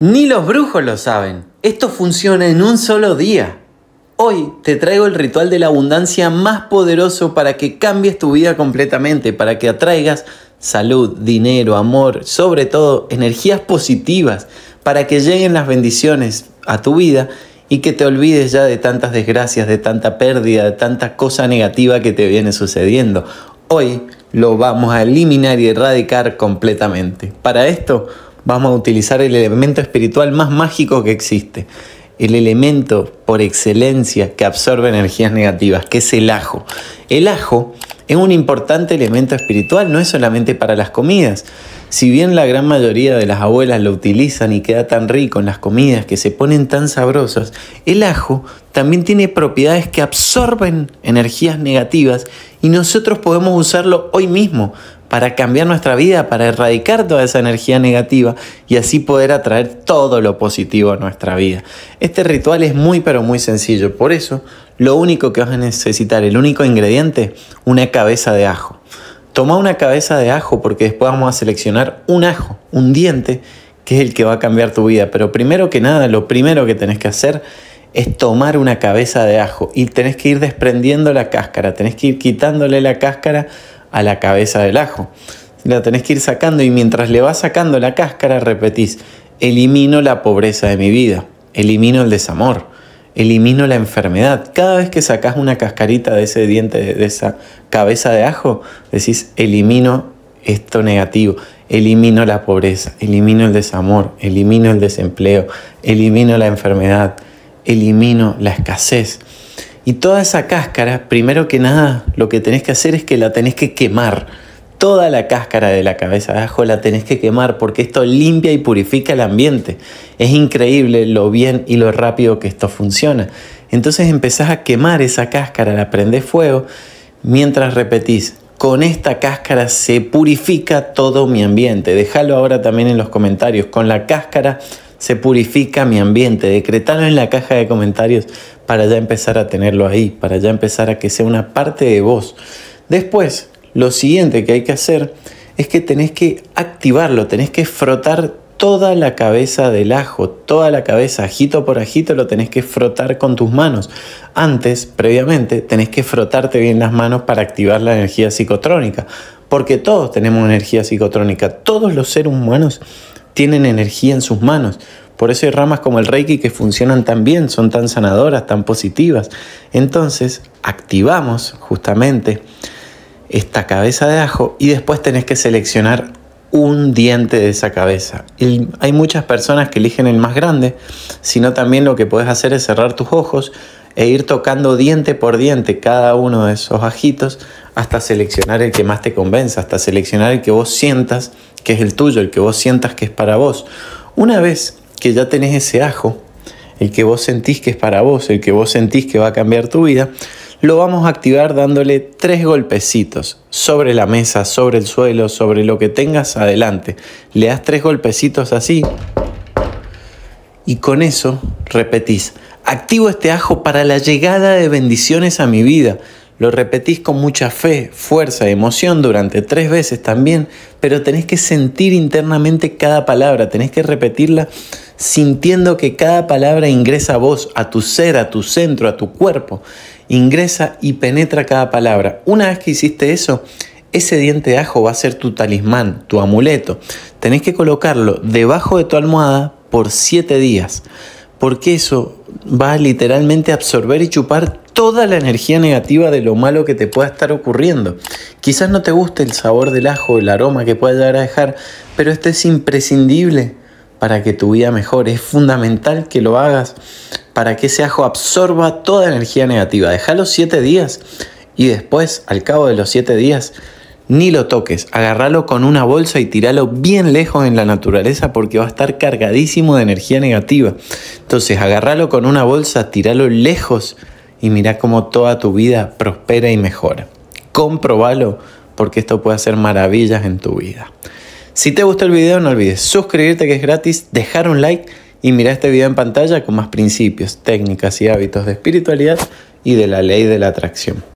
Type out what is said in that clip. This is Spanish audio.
Ni los brujos lo saben. Esto funciona en un solo día. Hoy te traigo el ritual de la abundancia más poderoso para que cambies tu vida completamente, para que atraigas salud, dinero, amor, sobre todo energías positivas, para que lleguen las bendiciones a tu vida y que te olvides ya de tantas desgracias, de tanta pérdida, de tanta cosa negativa que te viene sucediendo. Hoy lo vamos a eliminar y erradicar completamente. Para esto, vamos a utilizar el elemento espiritual más mágico que existe, el elemento por excelencia que absorbe energías negativas, que es el ajo. El ajo es un importante elemento espiritual, no es solamente para las comidas. Si bien la gran mayoría de las abuelas lo utilizan y queda tan rico en las comidas que se ponen tan sabrosas, el ajo también tiene propiedades que absorben energías negativas y nosotros podemos usarlo hoy mismo para cambiar nuestra vida, para erradicar toda esa energía negativa y así poder atraer todo lo positivo a nuestra vida. Este ritual es muy pero muy sencillo, por eso lo único que vas a necesitar, el único ingrediente, una cabeza de ajo. Toma una cabeza de ajo porque después vamos a seleccionar un ajo, un diente, que es el que va a cambiar tu vida. Pero primero que nada, lo primero que tenés que hacer es tomar una cabeza de ajo y tenés que ir desprendiendo la cáscara, tenés que ir quitándole la cáscara a la cabeza del ajo. La tenés que ir sacando y mientras le vas sacando la cáscara repetís, elimino la pobreza de mi vida, elimino el desamor, elimino la enfermedad. Cada vez que sacas una cascarita de ese diente, de esa cabeza de ajo, decís, elimino esto negativo, elimino la pobreza, elimino el desamor, elimino el desempleo, elimino la enfermedad, elimino la escasez. Y toda esa cáscara, primero que nada, lo que tenés que hacer es que la tenés que quemar. Toda la cáscara de la cabeza de ajo la tenés que quemar porque esto limpia y purifica el ambiente. Es increíble lo bien y lo rápido que esto funciona. Entonces empezás a quemar esa cáscara, la prendés fuego, mientras repetís, con esta cáscara se purifica todo mi ambiente. Déjalo ahora también en los comentarios. Con la cáscara se purifica mi ambiente. Decretalo en la caja de comentarios para ya empezar a tenerlo ahí, para ya empezar a que sea una parte de vos. Después, lo siguiente que hay que hacer es que tenés que activarlo, tenés que frotar toda la cabeza del ajo, toda la cabeza, ajito por ajito, lo tenés que frotar con tus manos. Antes, previamente, tenés que frotarte bien las manos para activar la energía psicotrónica, porque todos tenemos energía psicotrónica, todos los seres humanos tienen energía en sus manos. Por eso hay ramas como el Reiki que funcionan tan bien, son tan sanadoras, tan positivas. Entonces, activamos justamente esta cabeza de ajo y después tenés que seleccionar un diente de esa cabeza. Hay muchas personas que eligen el más grande, sino también lo que puedes hacer es cerrar tus ojos e ir tocando diente por diente cada uno de esos ajitos hasta seleccionar el que más te convenza, hasta seleccionar el que vos sientas que es el tuyo, el que vos sientas que es para vos. Una vez que ya tenés ese ajo, el que vos sentís que es para vos, el que vos sentís que va a cambiar tu vida, lo vamos a activar dándole tres golpecitos sobre la mesa, sobre el suelo, sobre lo que tengas adelante. Le das tres golpecitos así y con eso repetís, activo este ajo para la llegada de bendiciones a mi vida. Lo repetís con mucha fe, fuerza, emoción durante tres veces también, pero tenés que sentir internamente cada palabra, tenés que repetirla sintiendo que cada palabra ingresa a vos, a tu ser, a tu centro, a tu cuerpo. Ingresa y penetra cada palabra. Una vez que hiciste eso, ese diente de ajo va a ser tu talismán, tu amuleto. Tenés que colocarlo debajo de tu almohada por siete días, porque eso va a literalmente absorber y chupar toda la energía negativa de lo malo que te pueda estar ocurriendo. Quizás no te guste el sabor del ajo, el aroma que pueda llegar a dejar, pero esto es imprescindible para que tu vida mejore. Es fundamental que lo hagas para que ese ajo absorba toda energía negativa. Déjalo siete días y después, al cabo de los siete días, ni lo toques. Agarralo con una bolsa y tiralo bien lejos en la naturaleza porque va a estar cargadísimo de energía negativa. Entonces, agarralo con una bolsa, tiralo lejos y mira cómo toda tu vida prospera y mejora. Comprobalo porque esto puede hacer maravillas en tu vida. Si te gustó el video no olvides suscribirte que es gratis, dejar un like y mira este video en pantalla con más principios, técnicas y hábitos de espiritualidad y de la ley de la atracción.